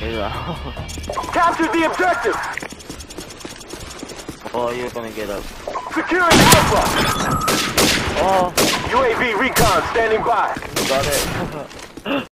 Captured the objective! oh, you're gonna get up. Securing Alpha! Oh, UAV recon standing by. got it.